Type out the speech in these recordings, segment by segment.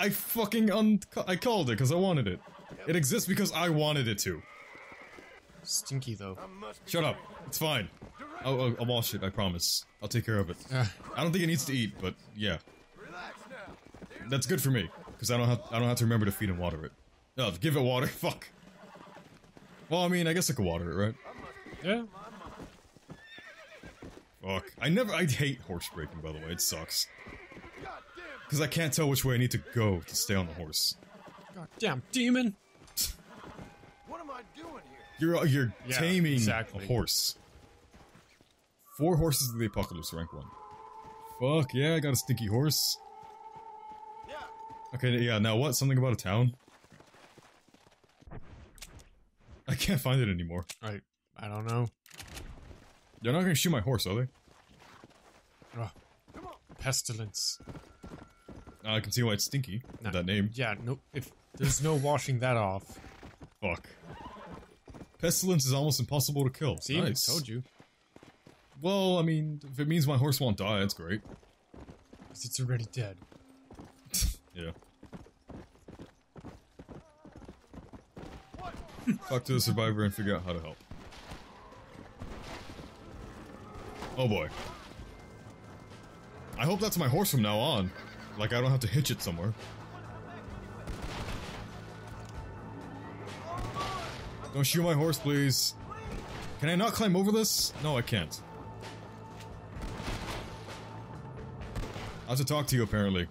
I fucking un- I called it because I wanted it. It exists because I wanted it to. Stinky though. Shut up. It's fine. I'll, I'll, I'll wash it. I promise. I'll take care of it. Ah. I don't think it needs to eat, but yeah, that's good for me because I don't have I don't have to remember to feed and water it. Oh, give it water. Fuck. Well, I mean, I guess I could water it, right? Yeah. Fuck. I never. I hate horse breaking. By the way, it sucks because I can't tell which way I need to go to stay on the horse. God damn demon. What am I doing here? You're uh, you're Yeah, taming exactly. a horse. Four horses of the apocalypse, rank one. Fuck yeah, I got a stinky horse. Yeah. Okay, yeah. Now what? Something about a town? I can't find it anymore. I I don't know. They're not gonna shoot my horse, are they? Ugh. Pestilence. I can see why it's stinky. Nah. That name. Yeah, no if there's no washing that off. Fuck. Pestilence is almost impossible to kill. See, nice. I told you. Well, I mean, if it means my horse won't die, that's great. Because it's already dead. Yeah. Talk to the survivor and figure out how to help. Oh boy. I hope that's my horse from now on. Like I don't have to hitch it somewhere. Don't shoot my horse, please. Can I not climb over this? No, I can't. I have to talk to you, apparently.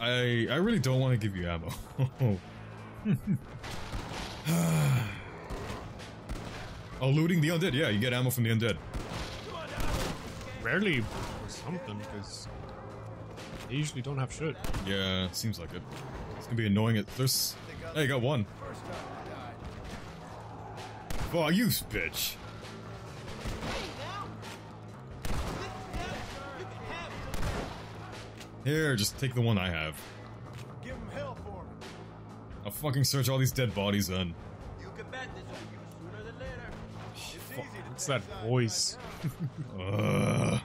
I I really don't want to give you ammo. oh, looting the undead. Yeah, you get ammo from the undead. Rarely or something, because they usually don't have shit. Yeah, seems like it. It's gonna be annoying. It there's. Hey, you got one. First time I died. Oh, you bitch. Here, just take the one I have. Give him hell for me. I'll fucking search all these dead bodies then. Easy What's that voice?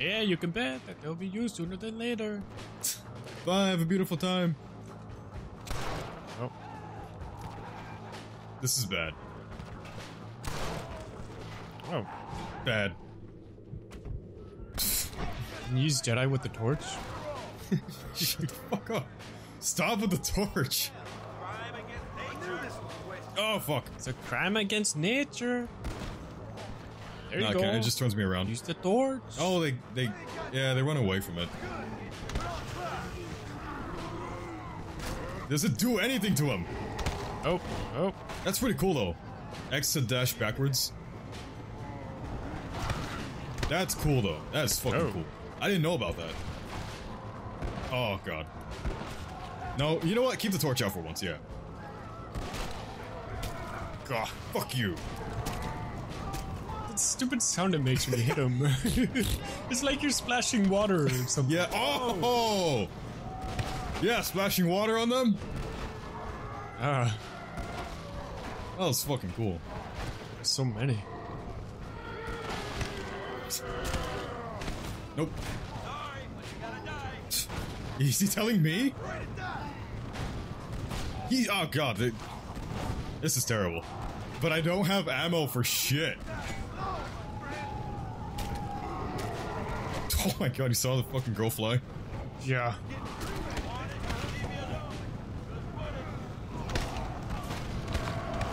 Yeah, you can bet that they'll be used sooner than later. Bye, have a beautiful time. Oh, This is bad. oh. Bad. Can you use Jedi with the torch? Shut the fuck up. Stop with the torch. Oh, fuck. It's a crime against nature. There you No, go. okay, it just turns me around. use the torch. Oh, they, they, yeah, they run away from it. Does it do anything to him? Oh, oh. That's pretty cool, though. X to dash backwards. That's cool, though. That's fucking Oh. cool. I didn't know about that. Oh, God. No, you know what? Keep the torch out for once, yeah. God, fuck you. That stupid sound it makes when you hit him. it's like you're splashing water or something. Yeah. Oh. Yeah, splashing water on them. Ah, That was fucking cool. there's so many. Nope. Sorry, but you gotta die. Is he telling me? He. Oh god. th- This is terrible. But I don't have ammo for shit. Oh my god, you saw the fucking girl fly? Yeah.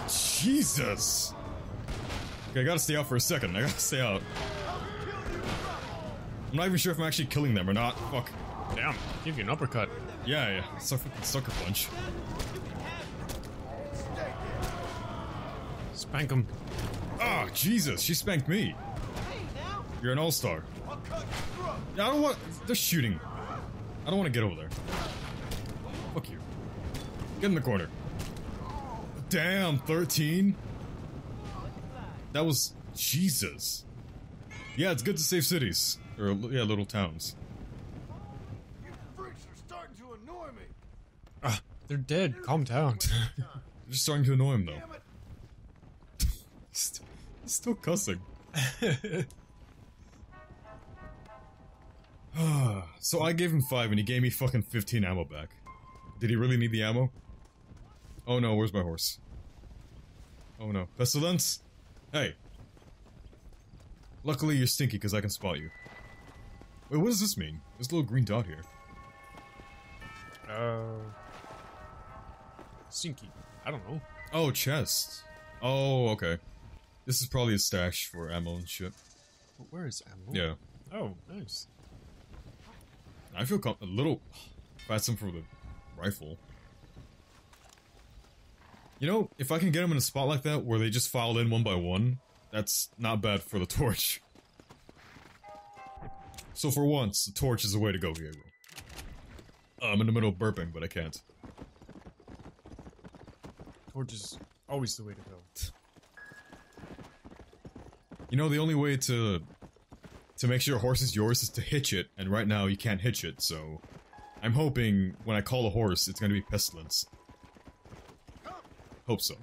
Jesus! Okay, I gotta stay out for a second. I gotta stay out. I'm not even sure if I'm actually killing them or not. Fuck. Damn. Give you an uppercut. Yeah, yeah. Fucking sucker punch. Spank him. Ah, Jesus, she spanked me. You're an all-star. I'll cut your throat. Yeah, I don't want. They're shooting. I don't want to get over there. Fuck you. Get in the corner. Damn, 13? That was. Jesus. Yeah, it's good to save cities. Or, yeah, little towns. You freaks are starting to annoy me. Ah, they're dead. Calm down. They're just starting to annoy him, though. Damn it. He's st- he's still cussing. So I gave him 5 and he gave me fucking 15 ammo back. Did he really need the ammo? Oh no, where's my horse? Oh no. Pestilence? Hey. Luckily you're stinky because I can spot you. Wait, what does this mean? There's a little green dot here. Uh. Stinky. I don't know. Oh, chest. Oh, okay. This is probably a stash for ammo and shit. But where is ammo? Yeah. Oh, nice. I feel com- a little some for the rifle. You know, if I can get them in a spot like that where they just file in one by one, that's not bad for the torch. So for once, the torch is the way to go, Gabriel. Uh, I'm in the middle of burping, but I can't. Torch is always the way to go. You know, the only way to to make sure a horse is yours is to hitch it, and right now you can't hitch it, so I'm hoping when I call a horse, it's gonna be Pestilence. Hope so.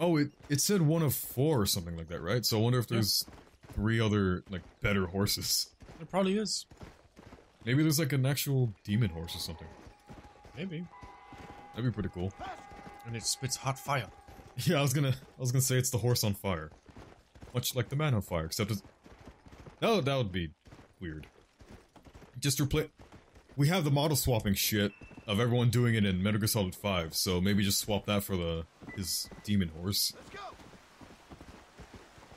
Oh, it, it said one of four or something like that, right? So I wonder if there's three other, like, better horses. There probably is. Maybe there's like an actual demon horse or something. Maybe. That'd be pretty cool. And it spits hot fire. Yeah, I was gonna, I was gonna say it's the horse on fire. Much like the man on fire, except it's... No, that would be weird. Just replace... We have the model swapping shit of everyone doing it in Metal Gear Solid 5, so maybe just swap that for the his demon horse. Let's go.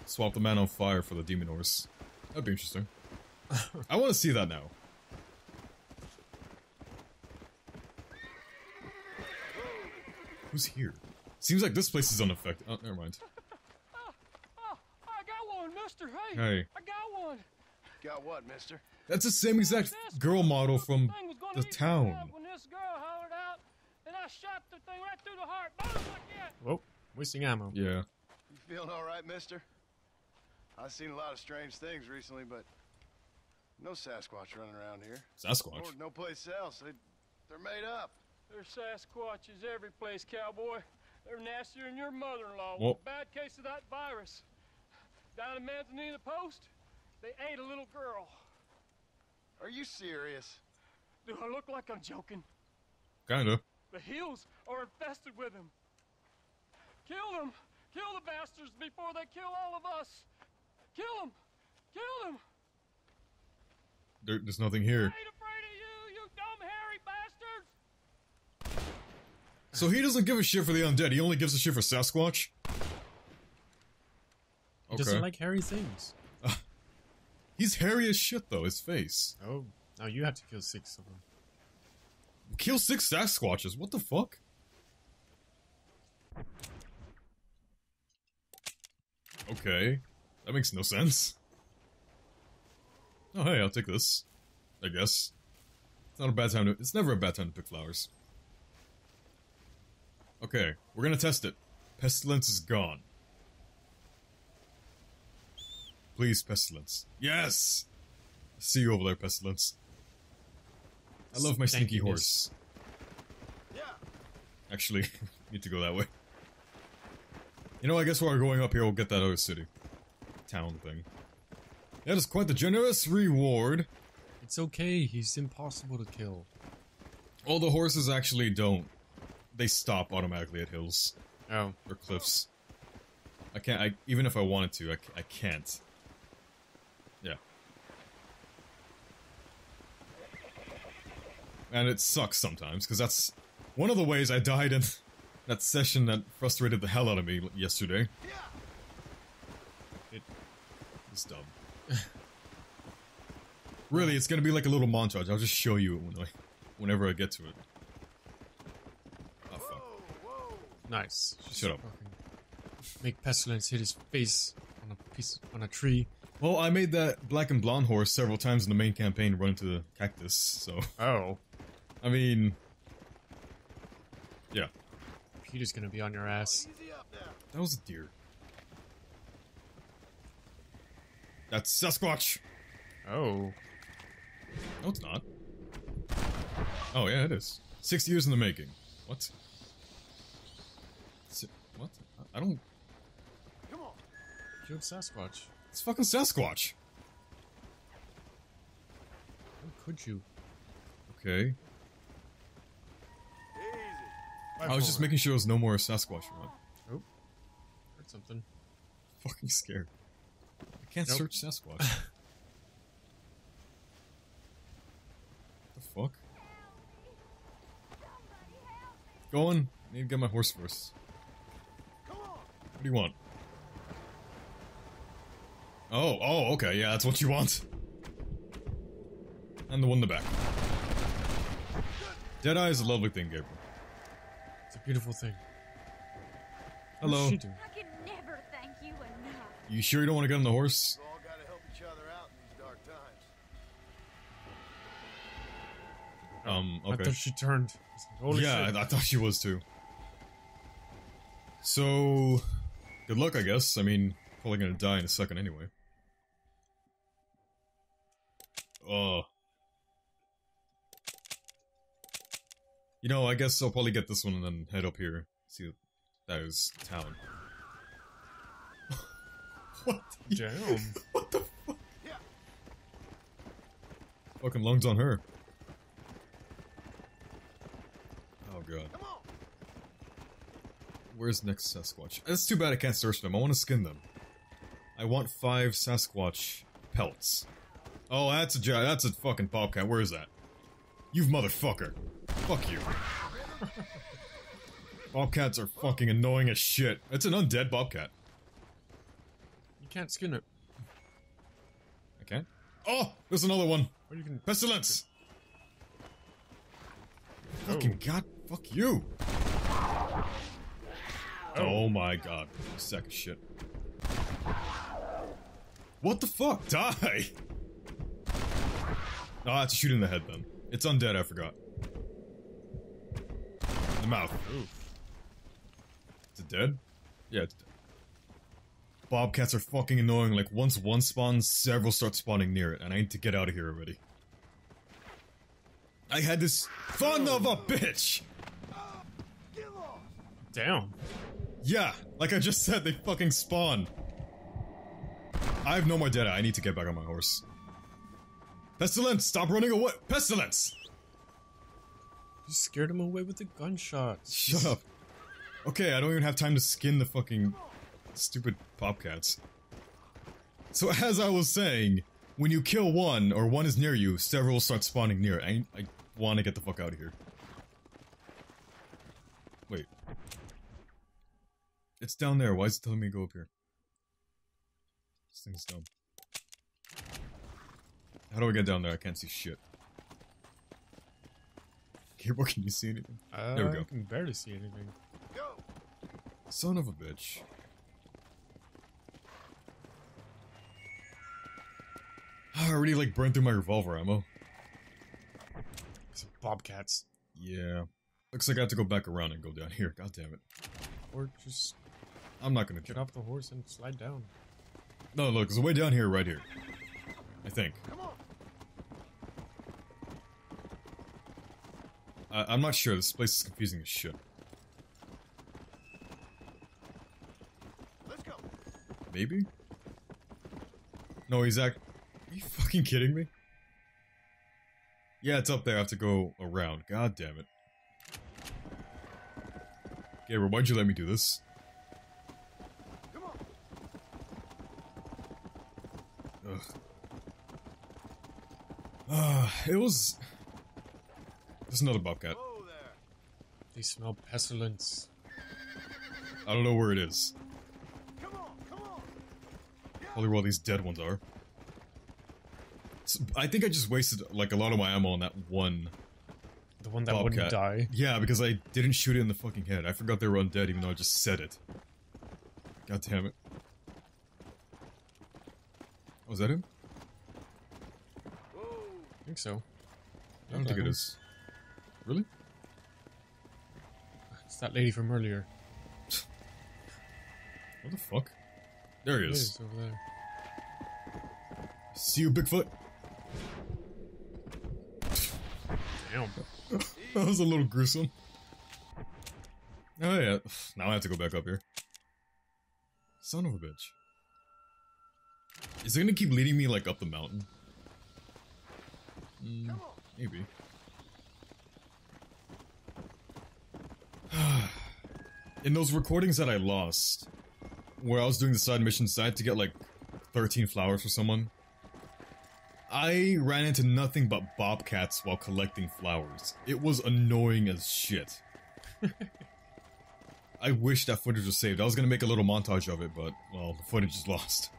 Swap the man on fire for the demon horse. That'd be interesting. I want to see that now. Who's here? Seems like this place is unaffected. Oh, never mind. Oh, I got one, mister. Hey, Hey. I got one. Got what, mister? That's the same exact girl model from thing was gonna the town. alive When this girl hollered out, and I shot the thing right through the heart. Boom. Whoa, oh, wasting ammo. Yeah. You feeling all right, mister? I've seen a lot of strange things recently, but no Sasquatch running around here. Sasquatch. Or no place else. They, they're made up. There's Sasquatches every place, cowboy. They're nastier than your mother-in-law. Well- With a bad case of that virus. Down in Manzanita Post, they ate a little girl. Are you serious? Do I look like I'm joking? Kinda. The hills are infested with them. Kill them! Kill the bastards before they kill all of us! Kill them! Kill them! There, there's nothing here. I ain't afraid of you, you dumb hairy bastards! So he doesn't give a shit for the undead. He only gives a shit for Sasquatch. He doesn't like hairy things. He's hairy as shit though. His face. Oh, now you have to kill six of them. Kill six Sasquatches. What the fuck? Okay, that makes no sense. Oh hey, I'll take this. I guess. It's not a bad time to. It's never a bad time to pick flowers. Okay, we're gonna test it. Pestilence is gone. Please, Pestilence. Yes! See you over there, Pestilence. I love my stinky Stankiness. horse. Yeah. Actually, need to go that way. You know, I guess while we're going up here, we'll get that other city. Town thing. That is quite the generous reward. It's okay, he's impossible to kill. All the horses actually don't. They stop automatically at hills Oh, or cliffs. I can't, I, even if I wanted to, I, I can't. And it sucks sometimes, because that's one of the ways I died in that session that frustrated the hell out of me yesterday. It was dumb. really, it's gonna be like a little montage. I'll just show you it when I, whenever I get to it. Oh fuck. Nice. Shut up. Make pestilence hit his face on a piece on a tree. Well, I made that black and blonde horse several times in the main campaign run into the cactus, so Oh, I mean, yeah, PETA's gonna be on your ass. Easy up now. that was a deer. That's Sasquatch. Oh, No, it's not. Oh yeah, it is. Six years in the making. What? Si- what? I don't. Come on. killed Sasquatch. It's fucking Sasquatch. How could you? Okay. I was just making sure there was no more Sasquatch around. Oh, heard something. Fucking scared. I can't Nope. search Sasquatch. the fuck? Going. on. Need to get my horse first. What do you want? Oh, oh, okay, yeah, that's what you want. And the one in the back. Deadeye is a lovely thing, Gabriel. It's a beautiful thing. Hello. What's she? I can never thank you enough. You sure you don't want to get on the horse? We all gotta help each other out in these dark times. Um, I thought she turned. I was like, Holy yeah, shit. I, I thought she was too. So, good luck, I guess. I mean, probably gonna die in a second anyway. Oh. You know, I guess I'll probably get this one and then head up here. See if that is town. what? Damn. What the fuck? Yeah. Fucking lungs on her. Oh god. Come on. Where's next Sasquatch? It's too bad I can't search them. I want to skin them. I want five Sasquatch pelts. Oh, that's a ja- that's a fucking bobcat. Where is that? You motherfucker. Fuck you. Bobcats are fucking annoying as shit. It's an undead bobcat. You can't skin it. I can't. Oh, there's another one. Or you can. Pestilence. Oh. Fucking god. Fuck you. Oh, oh my god. Sack of shit. What the fuck? Die! Ah, oh, I have to shoot in the head then. It's undead, I forgot. The mouth. Is it dead? Yeah, it's dead. Bobcats are fucking annoying. Like, once one spawns, several start spawning near it, and I need to get out of here already. I had this fun of a bitch! Damn. Yeah, like I just said, they fucking spawn. I have no more data. I need to get back on my horse. Pestilence, stop running away! Pestilence! You scared him away with the gunshots. Shut up. Okay, I don't even have time to skin the fucking stupid popcats. So as I was saying, when you kill one, or one is near you, several start spawning near. I, I want to get the fuck out of here. Wait. It's down there. Why is it telling me to go up here? This thing's dumb. How do I get down there? I can't see shit. Gabriel, can you see anything? Uh, There we go. I can barely see anything. Go. Son of a bitch. I already like burned through my revolver ammo. Some bobcats. Yeah. Looks like I have to go back around and go down here. God damn it. Or just I'm not gonna get kill. off the horse and slide down. No, look, there's a way down here, right here. I think. Come on. I I'm not sure. This place is confusing as shit. Let's go. Maybe? No, he's act. Are you fucking kidding me? Yeah, it's up there. I have to go around. God damn it. Gabriel, why'd you let me do this? Come on. Ugh. Uh, it was. There's another bobcat. They smell pestilence. I don't know where it is. Come on. Come on. Probably where all these dead ones are. So, I think I just wasted like a lot of my ammo on that one. The one that Bobcat. wouldn't die. Yeah, because I didn't shoot it in the fucking head. I forgot they were undead, even though I just said it. God damn it. Oh, that him? Whoa. I think so. I don't think it is. Really? It's that lady from earlier. What the fuck? There he It is. is over there. See you, Bigfoot. Damn. that was a little gruesome. Oh yeah, now I have to go back up here. Son of a bitch. Is it gonna keep leading me like up the mountain? Hmm, maybe. In those recordings that I lost, where I was doing the side missions, I had to get like 13 flowers for someone. I ran into nothing but bobcats while collecting flowers. It was annoying as shit. I wish that footage was saved. I was gonna make a little montage of it, but, well, the footage is lost.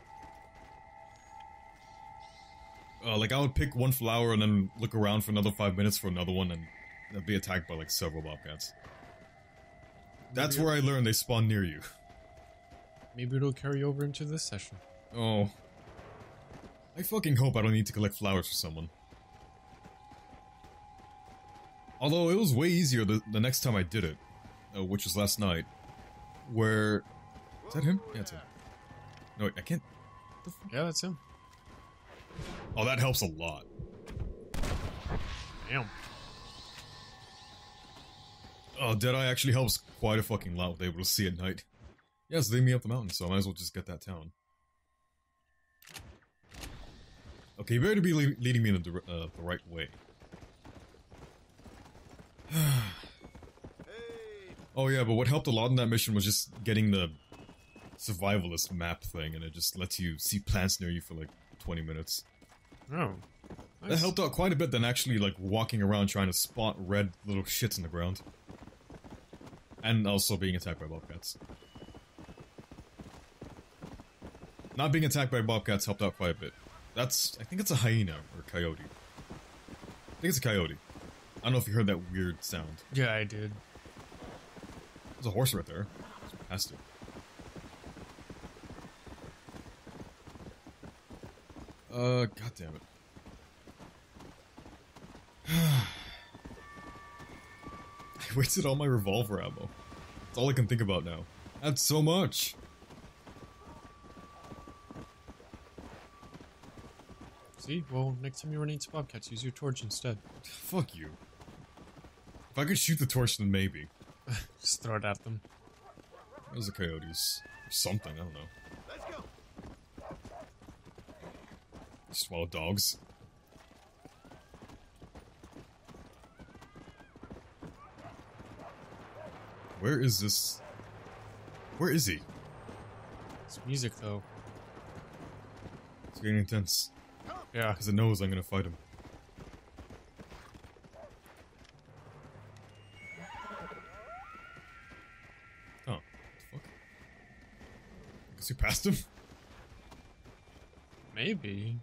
Uh, like, I would pick one flower and then look around for another five minutes for another one and I'd be attacked by like several bobcats. That's where I learned they spawn near you. Maybe it'll carry over into this session. Oh. I fucking hope I don't need to collect flowers for someone. Although it was way easier the, the next time I did it, uh, which was last night, where... Is that him? Yeah, it's him. No, wait, I can't... Yeah, that's him. Oh, that helps a lot. Damn. Oh, Deadeye actually helps quite a fucking lot with able to see at night. Yes, they me up the mountain, so I might as well just get that town. Okay, you better be le leading me in the, uh, the right way. oh yeah, but what helped a lot in that mission was just getting the survivalist map thing, and it just lets you see plants near you for like 20 minutes. Oh. That helped out quite a bit than actually like walking around trying to spot red little shits in the ground. And also being attacked by bobcats. Not being attacked by bobcats helped out quite a bit. That's I think it's a hyena or coyote. I think it's a coyote. I don't know if you heard that weird sound. Yeah, I did. There's a horse right there. Just past it. Uh, god damn it. I wasted all my revolver ammo. That's all I can think about now. That's so much. See? Well, next time you run into bobcats, use your torch instead. Fuck you. If I could shoot the torch, then maybe. Just throw it at them. Those are coyotes. Or something, I don't know. Let's go. Just wild dogs. Where is this? Where is he? It's music, though. It's getting intense. Yeah. Because it knows I'm gonna fight him. Oh, what the fuck? I guess we passed him? Maybe.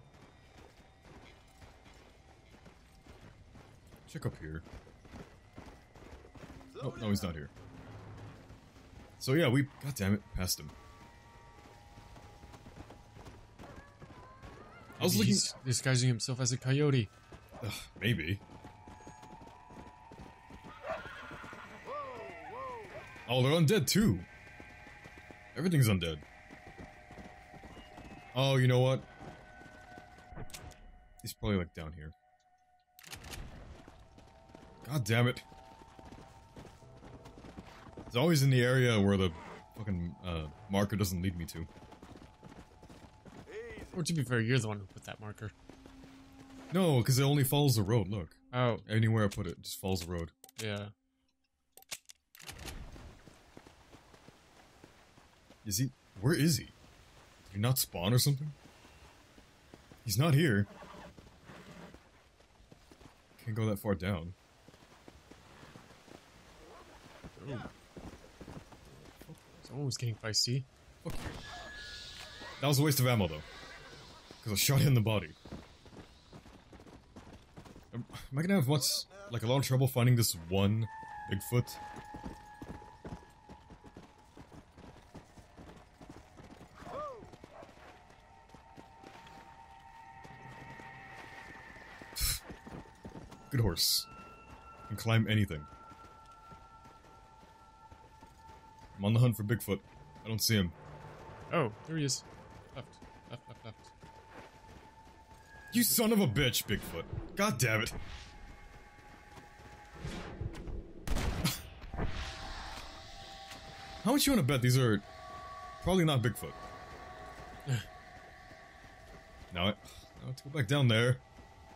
Check up here. Oh, no, he's not here. So yeah, we, god damn it, passed him. I was Maybe looking, he's disguising himself as a coyote. Ugh, maybe. Oh, they're undead too. Everything's undead. Oh, you know what? He's probably like down here. God damn it. It's always in the area where the fucking uh, marker doesn't lead me to. Or to be fair, you're the one who put that marker. No, because it only follows the road, look. Oh, Anywhere I put it, it just follows the road. yeah. Is he? Where is he? Did he not spawn or something? He's not here. Can't go that far down. Someone was getting feisty. That was a waste of ammo though. Because I shot him in the body. Am, am I gonna have much, like a lot of trouble finding this one Bigfoot? Good horse. Can climb anything. I'm on the hunt for Bigfoot. I don't see him. Oh, there he is. Left, left, left, left. You son of a bitch, Bigfoot. God damn it. How much you want to bet these are probably not Bigfoot? now, I, now to go back down there.